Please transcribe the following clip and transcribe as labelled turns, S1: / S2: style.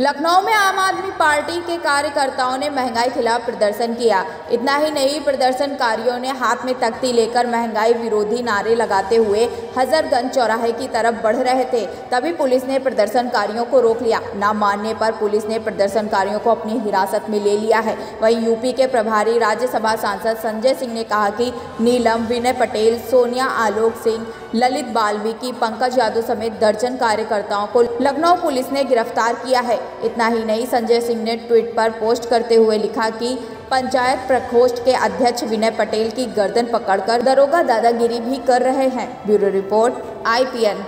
S1: लखनऊ में आम आदमी पार्टी के कार्यकर्ताओं ने महँगाई खिलाफ प्रदर्शन किया। इतना ही नहीं, प्रदर्शनकारियों ने हाथ में तख्ती लेकर महँगाई विरोधी नारे लगाते हुए हजरगंज चौराहे की तरफ़ बढ़ रहे थे। तभी पुलिस ने प्रदर्शनकारियों को रोक लिया। न मानने पर पुलिस ने प्रदर्शनकारियों को अपनी हिरासत में ले लिया है। वहीं यूपी के प्रभारी राज्यसभा सांसद संजय सिंह ने कहा कि नीलम, विनय पटेल, सोनिया आलोक सिंह, ललित बाल्मीकि, पंकज यादव समेत दर्जन कार्यकर्ताओं को लखनऊ पुलिस ने गिरफ़्तार किया है। इतना ही नहीं, संजय सिंह ने ट्वीट पर पोस्ट करते हुए लिखा कि पंचायत प्रकोष्ठ के अध्यक्ष विनय पटेल की गर्दन पकड़कर दरोगा दादागिरी भी कर रहे हैं। Bureau report, IPN.